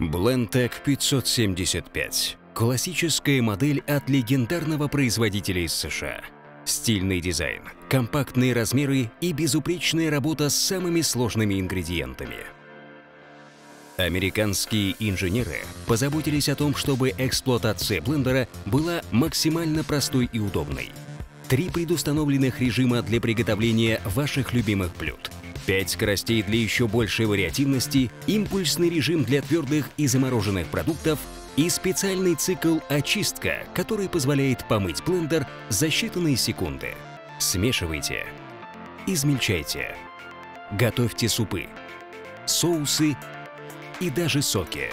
Blendtec 575 – классическая модель от легендарного производителя из США. Стильный дизайн, компактные размеры и безупречная работа с самыми сложными ингредиентами. Американские инженеры позаботились о том, чтобы эксплуатация блендера была максимально простой и удобной. Три предустановленных режима для приготовления ваших любимых блюд – 5 скоростей для еще большей вариативности, импульсный режим для твердых и замороженных продуктов и специальный цикл «Очистка», который позволяет помыть блендер за считанные секунды. Смешивайте, измельчайте, готовьте супы, соусы и даже соки.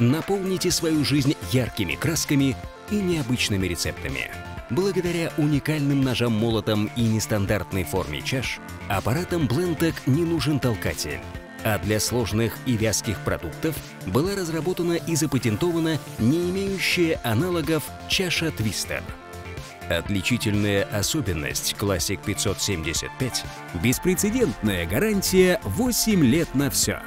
Наполните свою жизнь яркими красками и необычными рецептами. Благодаря уникальным ножам-молотам и нестандартной форме чаш, аппаратам Blendtec не нужен толкатель. А для сложных и вязких продуктов была разработана и запатентована не имеющая аналогов чаша Твистер. Отличительная особенность Classic 575 – беспрецедентная гарантия 8 лет на все.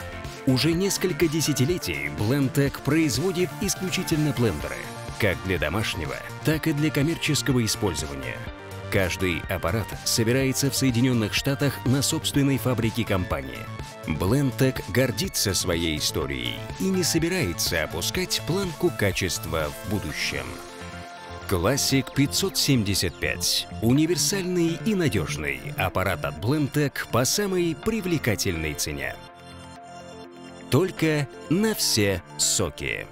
Уже несколько десятилетий Blendtec производит исключительно блендеры – как для домашнего, так и для коммерческого использования. Каждый аппарат собирается в Соединенных Штатах на собственной фабрике компании. Blendtec гордится своей историей и не собирается опускать планку качества в будущем. Classic 575 – универсальный и надежный аппарат от Blendtec по самой привлекательной цене. Только на все соки.